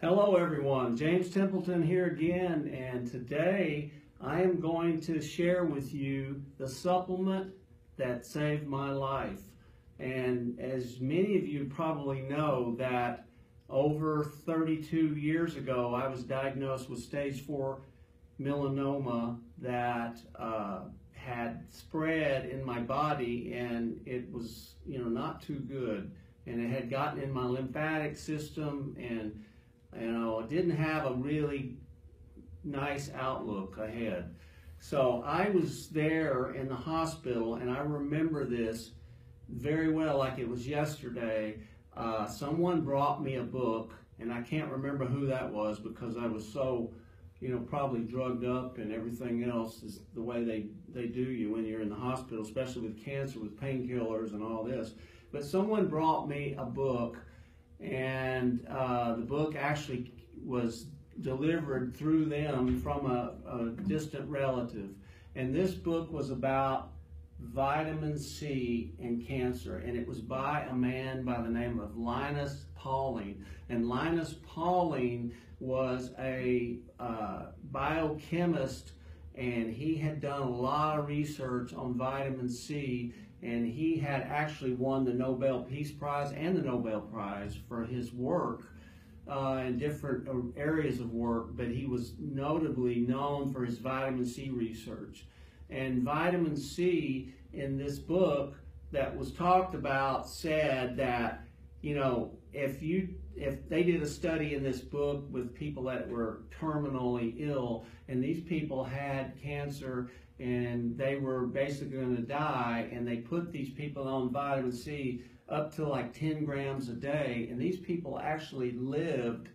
Hello, everyone. James Templeton here again, and today I am going to share with you the supplement that saved my life. And as many of you probably know, that over 32 years ago, I was diagnosed with stage 4 melanoma that uh, had spread in my body, and it was, you know, not too good. And it had gotten in my lymphatic system and you know, didn't have a really nice outlook ahead. So I was there in the hospital, and I remember this very well, like it was yesterday. Uh, someone brought me a book, and I can't remember who that was because I was so, you know, probably drugged up and everything else is the way they, they do you when you're in the hospital, especially with cancer, with painkillers and all this. But someone brought me a book and uh, the book actually was delivered through them from a, a, distant relative. And this book was about vitamin C and cancer, and it was by a man by the name of Linus Pauling. And Linus Pauling was a uh, biochemist, and he had done a lot of research on vitamin C and he had actually won the Nobel Peace Prize and the Nobel Prize for his work uh, in different uh, areas of work, but he was notably known for his vitamin C research. And vitamin C in this book that was talked about said that, you know, if you if they did a study in this book with people that were terminally ill and these people had cancer and they were basically going to die and they put these people on vitamin C up to like 10 grams a day and these people actually lived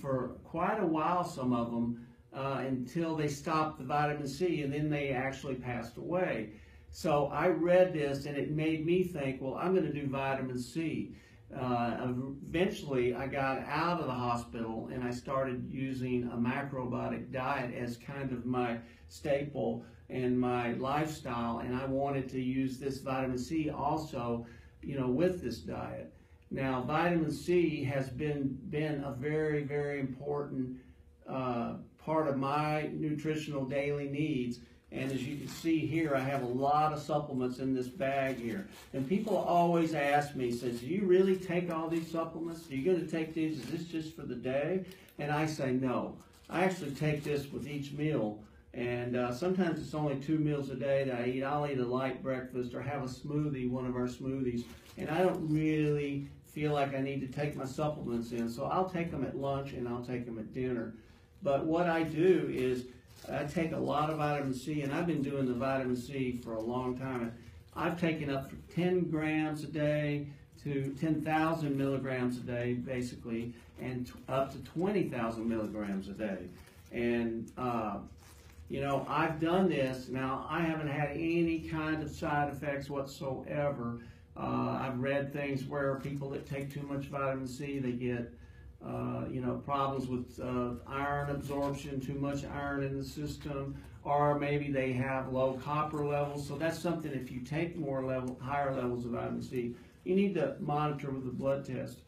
for quite a while some of them uh, until they stopped the vitamin C and then they actually passed away. So I read this and it made me think well I'm going to do vitamin C. Uh, eventually I got out of the hospital and I started using a macrobiotic diet as kind of my staple and my lifestyle and I wanted to use this vitamin C also you know with this diet now vitamin C has been been a very very important uh, part of my nutritional daily needs and as you can see here, I have a lot of supplements in this bag here. And people always ask me, says, do you really take all these supplements? Are you going to take these? Is this just for the day? And I say, no. I actually take this with each meal. And uh, sometimes it's only two meals a day that I eat. I'll eat a light breakfast or have a smoothie, one of our smoothies. And I don't really feel like I need to take my supplements in. So I'll take them at lunch and I'll take them at dinner. But what I do is I take a lot of vitamin C, and I've been doing the vitamin C for a long time. I've taken up from 10 grams a day to 10,000 milligrams a day, basically, and up to 20,000 milligrams a day. And, uh, you know, I've done this. Now, I haven't had any kind of side effects whatsoever. Uh, I've read things where people that take too much vitamin C, they get uh, you know, problems with uh, iron absorption, too much iron in the system, or maybe they have low copper levels. So that's something if you take more level, higher levels of vitamin C, you need to monitor with a blood test.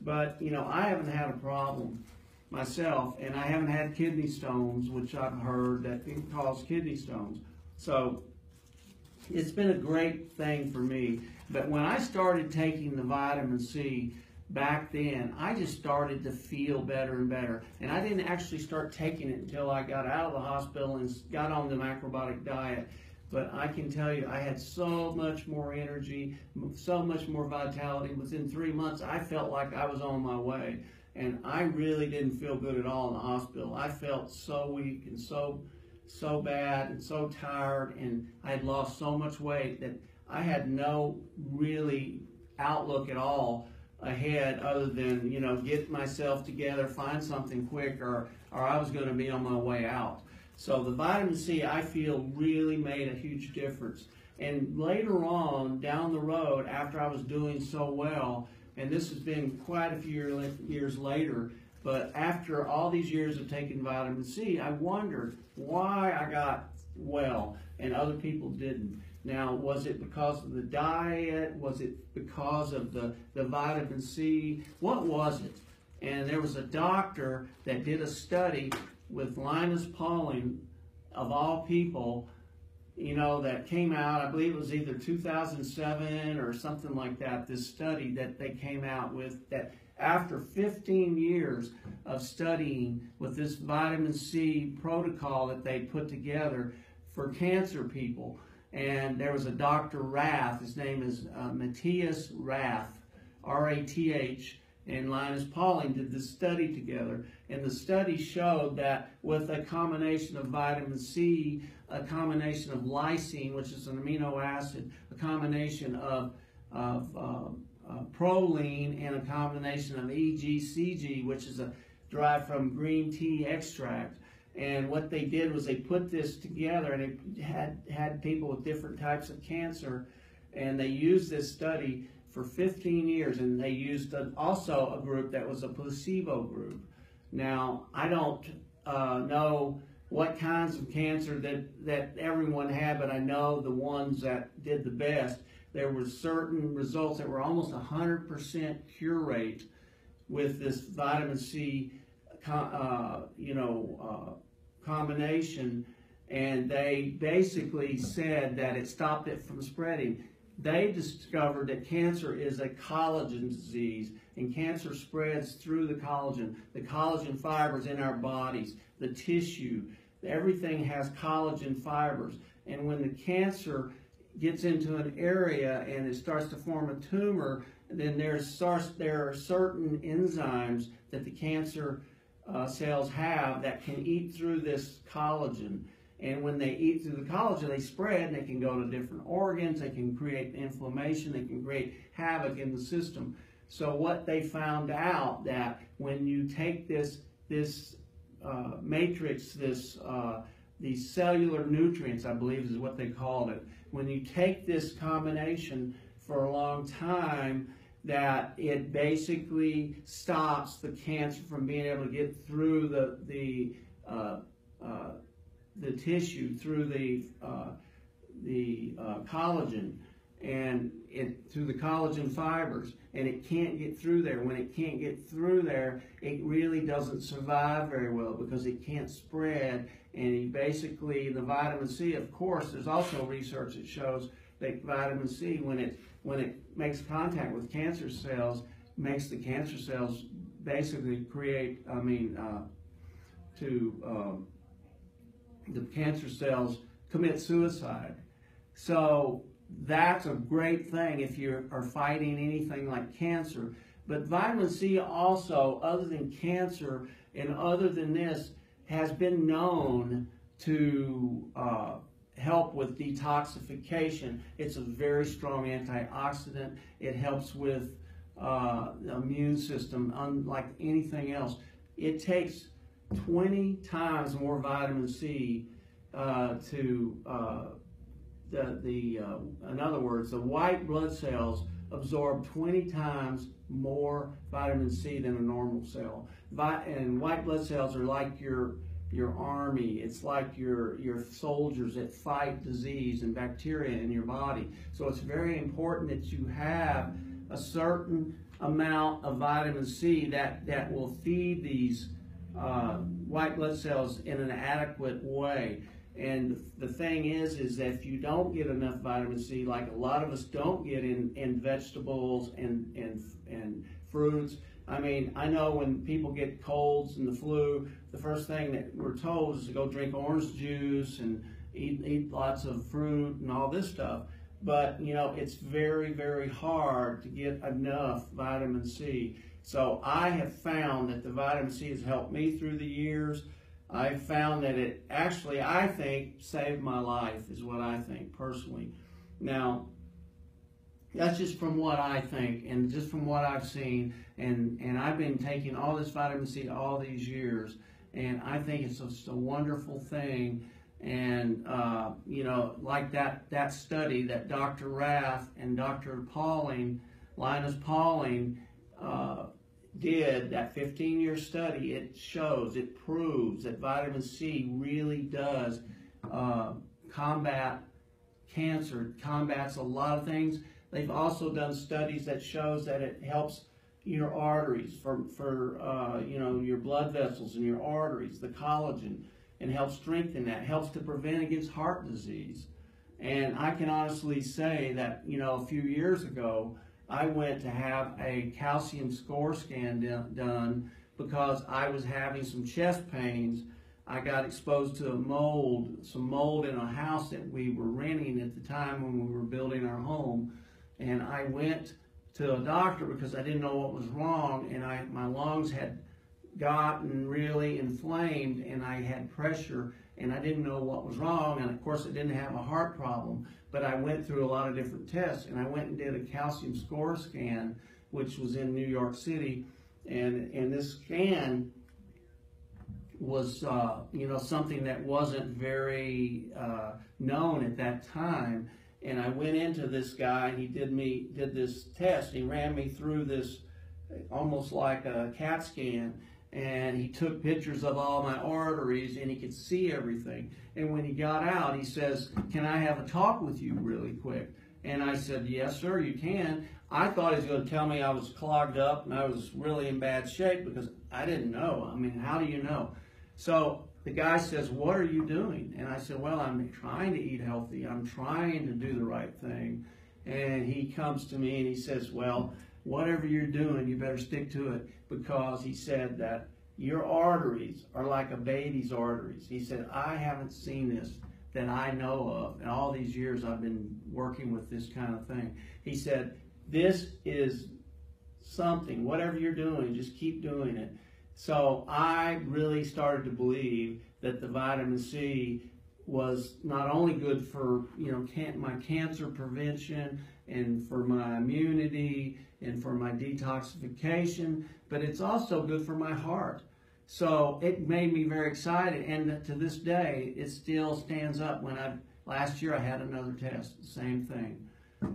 But, you know, I haven't had a problem myself, and I haven't had kidney stones, which I've heard that can cause kidney stones. So it's been a great thing for me. But when I started taking the vitamin C, back then, I just started to feel better and better. And I didn't actually start taking it until I got out of the hospital and got on the macrobiotic diet. But I can tell you, I had so much more energy, so much more vitality. Within three months, I felt like I was on my way. And I really didn't feel good at all in the hospital. I felt so weak and so, so bad and so tired. And I had lost so much weight that I had no really outlook at all ahead other than, you know, get myself together, find something quick, or, or I was going to be on my way out. So the vitamin C, I feel, really made a huge difference. And later on, down the road, after I was doing so well, and this has been quite a few years later, but after all these years of taking vitamin C, I wondered why I got well and other people didn't. Now, was it because of the diet? Was it because of the, the vitamin C? What was it? And there was a doctor that did a study with Linus Pauling, of all people, you know, that came out, I believe it was either 2007 or something like that, this study that they came out with that after 15 years of studying with this vitamin C protocol that they put together for cancer people, and there was a Dr. Rath, his name is uh, Matthias Rath, R-A-T-H, and Linus Pauling did this study together. And the study showed that with a combination of vitamin C, a combination of lysine, which is an amino acid, a combination of, of uh, uh, proline, and a combination of EGCG, which is a, derived from green tea extract. And what they did was they put this together and it had, had people with different types of cancer and they used this study for 15 years, and they used also a group that was a placebo group. Now, I don't uh, know what kinds of cancer that, that everyone had, but I know the ones that did the best. There were certain results that were almost 100% cure rate with this vitamin C, uh, you know, uh, combination, and they basically said that it stopped it from spreading they discovered that cancer is a collagen disease and cancer spreads through the collagen, the collagen fibers in our bodies, the tissue, everything has collagen fibers. And when the cancer gets into an area and it starts to form a tumor, then there's there are certain enzymes that the cancer uh, cells have that can eat through this collagen. And when they eat through the collagen, they spread and they can go to different organs. They can create inflammation. They can create havoc in the system. So what they found out that when you take this this uh, matrix, this uh, these cellular nutrients, I believe is what they called it. When you take this combination for a long time, that it basically stops the cancer from being able to get through the the uh, uh the tissue through the uh, the uh, collagen and it through the collagen fibers and it can't get through there when it can't get through there it really doesn't survive very well because it can't spread and basically the vitamin C of course there's also research that shows that vitamin C when it when it makes contact with cancer cells makes the cancer cells basically create I mean uh, to um, the cancer cells commit suicide. So that's a great thing if you are fighting anything like cancer. But vitamin C also, other than cancer and other than this, has been known to uh, help with detoxification. It's a very strong antioxidant. It helps with uh, the immune system, unlike anything else. It takes 20 times more vitamin C uh, to uh, the, the uh, in other words, the white blood cells absorb 20 times more vitamin C than a normal cell. Vi and white blood cells are like your your army. It's like your your soldiers that fight disease and bacteria in your body. So it's very important that you have a certain amount of vitamin C that that will feed these uh, white blood cells in an adequate way. And the thing is, is that if you don't get enough vitamin C, like a lot of us don't get in, in vegetables and, and, and fruits, I mean, I know when people get colds and the flu, the first thing that we're told is to go drink orange juice and eat, eat lots of fruit and all this stuff. But, you know, it's very, very hard to get enough vitamin C. So I have found that the vitamin C has helped me through the years. I found that it actually, I think, saved my life, is what I think personally. Now, that's just from what I think and just from what I've seen. And, and I've been taking all this vitamin C all these years. And I think it's just a wonderful thing. And, uh, you know, like that, that study that Dr. Rath and Dr. Pauling, Linus Pauling, uh, did, that 15 year study, it shows, it proves that vitamin C really does uh, combat cancer, combats a lot of things. They've also done studies that shows that it helps your arteries, for, for uh, you know, your blood vessels and your arteries, the collagen, and helps strengthen that, helps to prevent against heart disease. And I can honestly say that, you know, a few years ago, I went to have a calcium score scan done because I was having some chest pains. I got exposed to a mold, some mold in a house that we were renting at the time when we were building our home. And I went to a doctor because I didn't know what was wrong and I my lungs had gotten really inflamed and I had pressure and I didn't know what was wrong and of course it didn't have a heart problem but I went through a lot of different tests and I went and did a calcium score scan which was in New York City and and this scan was uh, you know something that wasn't very uh, known at that time and I went into this guy and he did me did this test he ran me through this almost like a CAT scan and he took pictures of all my arteries and he could see everything and when he got out he says can I have a talk with you really quick and I said yes sir you can I thought he was going to tell me I was clogged up and I was really in bad shape because I didn't know I mean how do you know so the guy says, What are you doing? And I said, Well, I'm trying to eat healthy. I'm trying to do the right thing. And he comes to me and he says, Well, whatever you're doing, you better stick to it because he said that your arteries are like a baby's arteries. He said, I haven't seen this that I know of in all these years I've been working with this kind of thing. He said, This is something, whatever you're doing, just keep doing it. So I really started to believe that the vitamin C was not only good for you know can, my cancer prevention and for my immunity and for my detoxification, but it's also good for my heart. So it made me very excited, and to this day, it still stands up. When I last year I had another test, same thing,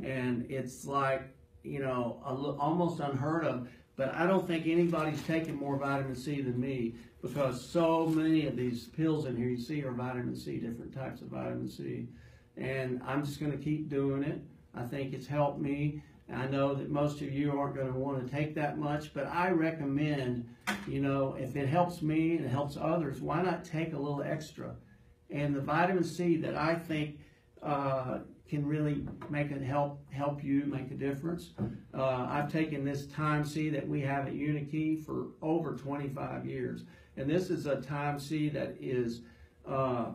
and it's like you know almost unheard of but I don't think anybody's taking more vitamin C than me because so many of these pills in here you see are vitamin C, different types of vitamin C. And I'm just going to keep doing it. I think it's helped me. I know that most of you aren't going to want to take that much, but I recommend, you know, if it helps me and it helps others, why not take a little extra? And the vitamin C that I think uh, can really make it help help you make a difference. Uh, I've taken this Time C that we have at Unikey for over 25 years, and this is a Time C that is, uh,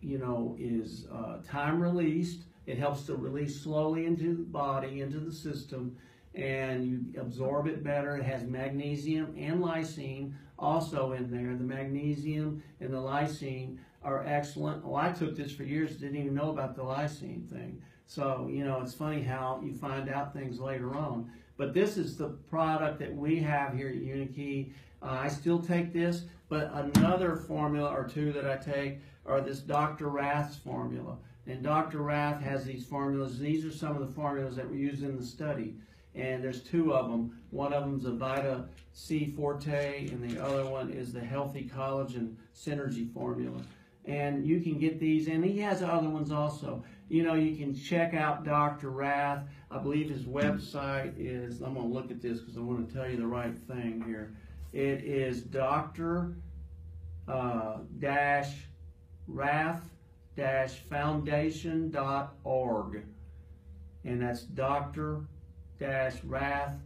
you know, is uh, time released. It helps to release slowly into the body, into the system, and you absorb it better. It has magnesium and lysine also in there. The magnesium and the lysine are excellent. Well, I took this for years, didn't even know about the lysine thing. So, you know, it's funny how you find out things later on. But this is the product that we have here at Unikey. Uh, I still take this, but another formula or two that I take are this Dr. Rath's formula. And Dr. Rath has these formulas. These are some of the formulas that were used in the study. And there's two of them. One of them is a Vita C Forte, and the other one is the Healthy Collagen Synergy formula and you can get these and he has other ones also you know you can check out dr rath i believe his website is i'm going to look at this because i want to tell you the right thing here it is dr uh, dash rath dash foundation dot org and that's dr dash rath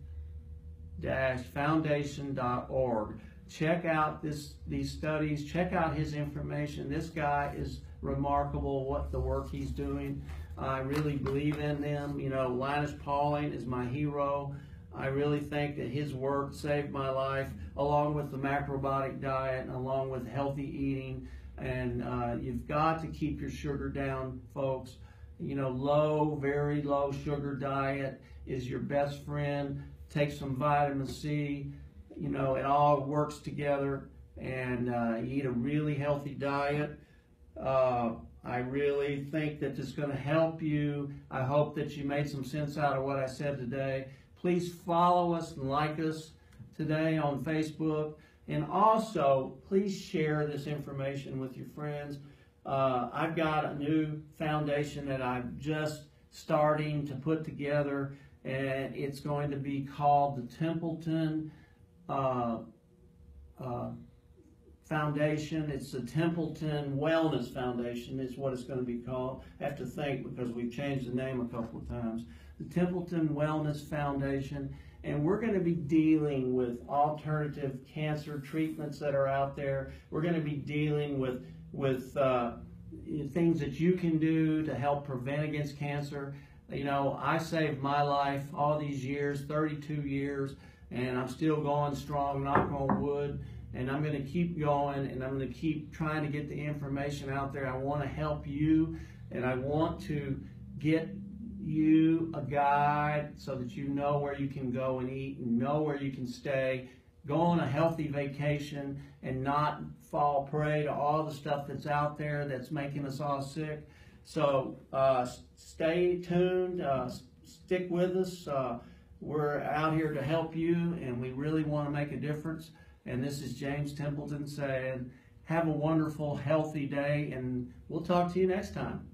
dash foundation dot org check out this these studies, check out his information. This guy is remarkable what the work he's doing. I really believe in them. You know, Linus Pauling is my hero. I really think that his work saved my life, along with the macrobiotic diet, along with healthy eating. And uh, you've got to keep your sugar down, folks. You know, low, very low sugar diet is your best friend. Take some vitamin C you know, it all works together and uh, eat a really healthy diet. Uh, I really think that is going to help you. I hope that you made some sense out of what I said today. Please follow us and like us today on Facebook. And also, please share this information with your friends. Uh, I've got a new foundation that I'm just starting to put together and it's going to be called the Templeton uh, uh, Foundation. It's the Templeton Wellness Foundation is what it's going to be called. I have to think because we've changed the name a couple of times. The Templeton Wellness Foundation. And we're going to be dealing with alternative cancer treatments that are out there. We're going to be dealing with with uh, things that you can do to help prevent against cancer. You know, I saved my life all these years, 32 years, and I'm still going strong, knock on wood and I'm going to keep going and I'm going to keep trying to get the information out there. I want to help you and I want to get you a guide so that you know where you can go and eat and know where you can stay. Go on a healthy vacation and not fall prey to all the stuff that's out there that's making us all sick. So uh, stay tuned, uh, stick with us. Uh, we're out here to help you and we really want to make a difference. And this is James Templeton saying, have a wonderful, healthy day, and we'll talk to you next time.